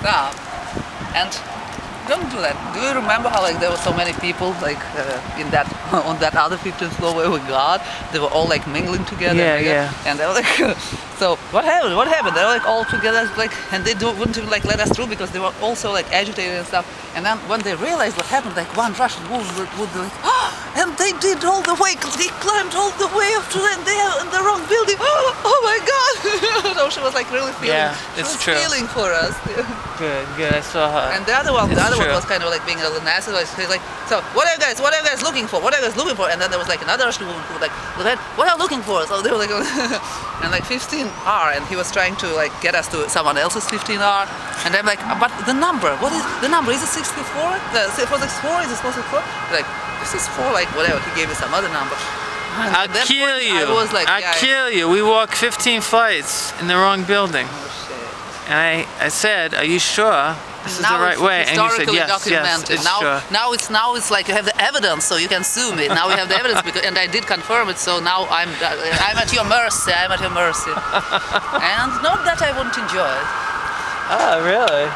stuff. And don't do that. Do you remember how like there were so many people like uh, in that on that other 15th floor where we got? They were all like mingling together. Yeah, and, yeah. And they were like, so what happened? What happened? They were like all together, like, and they don't, wouldn't even like let us through because they were also like agitated and stuff. And then when they realized what happened, like one Russian would, would, would be like, oh, and they did all the way, they climbed all the way up to the, they are in the wrong building. Oh, my God! So she was like really feeling, Yeah, it's true. feeling for us. Good, good. I saw her. And the other one, the It's other one was kind of like being a little nasty. Like, he's like, so what are you guys, what are you guys looking for? What are you guys looking for? And then there was like another Russian woman who was like, look at, what are you looking for? So they were like, and like 15R, and he was trying to like get us to someone else's 15R. And I'm like, but the number, what is the number? Is it 64? The, for the 4, is it supposed to be 4? Like, this is 4, like whatever. He gave me some other number. I'll kill point, you. I was like, I'll yeah, I- kill you. We walked 15 flights in the wrong building. Oh. And I, I said, are you sure this is now the right way? And you said, yes, yes, it's now, sure. now it's now it's like you have the evidence, so you can sue me. Now we have the evidence, because, and I did confirm it. So now I'm uh, I'm at your mercy. I'm at your mercy. and not that I won't enjoy it. Oh, really?